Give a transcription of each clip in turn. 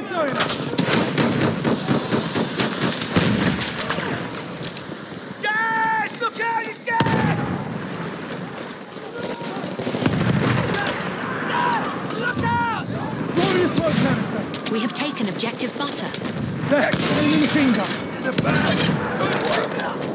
Look out! Look out! We have taken objective butter. There! Enemy machine gun! The! Good work!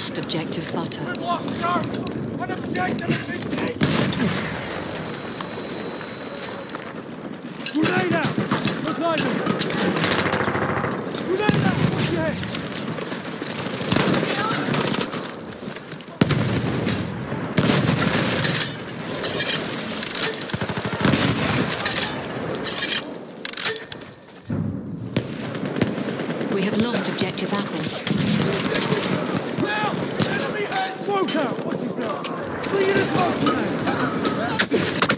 Lost objective butter. Lost Charlie! One objective has been taken! Grenade out! Reply them! Grenade out! Watch your head! We have lost objective apples. Now! Enemy heads! Smoke out! Watch yourself! Sling it a smoke grenade!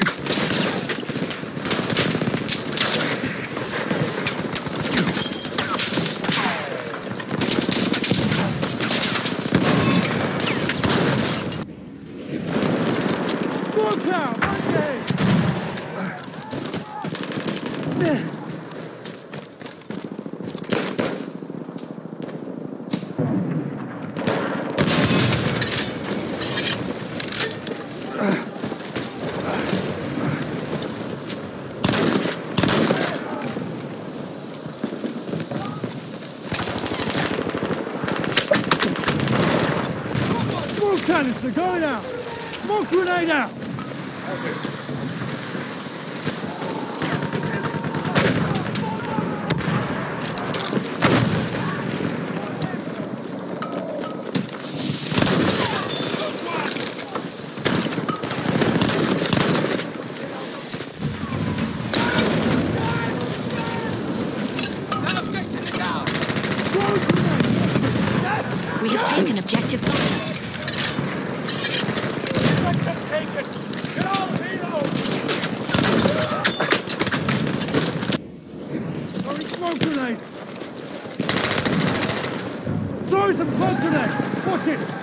Smoke out! Watch your head! Smoke canister going out! Smoke grenade out! Throw grenade! We have taken objective butter. Taken! Get all heroes! Throwing smoke grenade! Grenade! Watch it!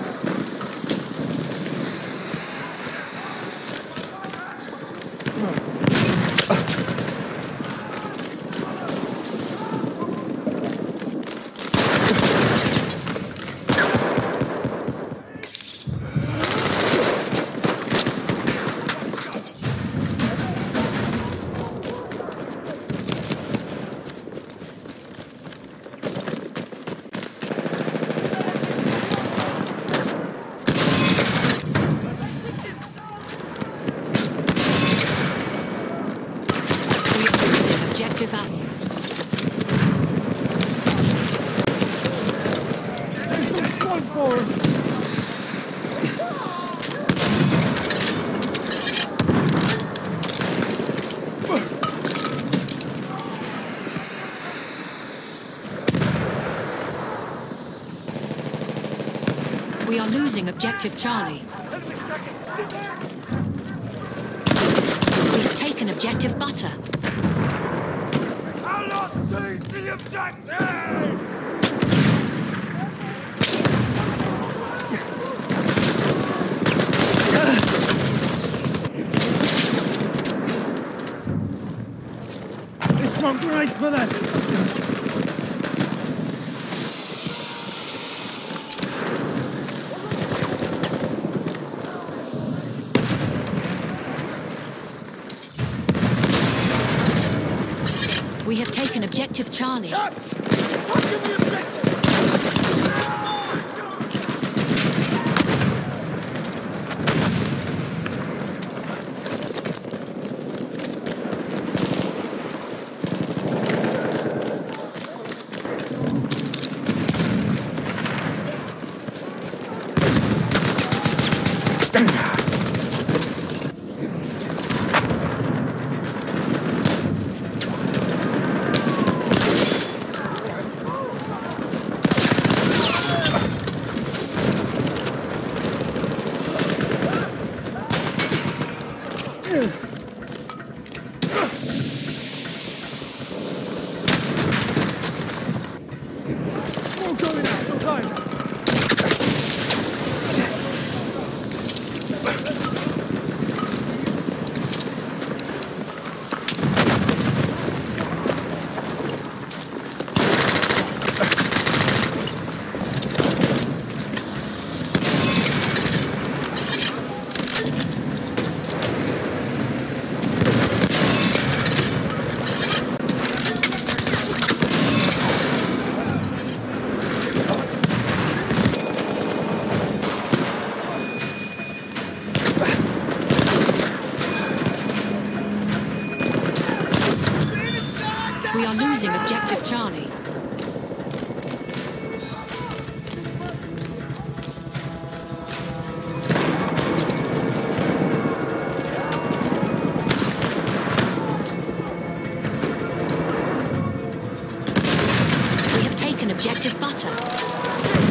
We have We are losing objective Charlie. We have taken objective butter. Seize the objective! This for them! We have taken objective Charlie. Shots! Attacking the objective! Ugh. Objective butter.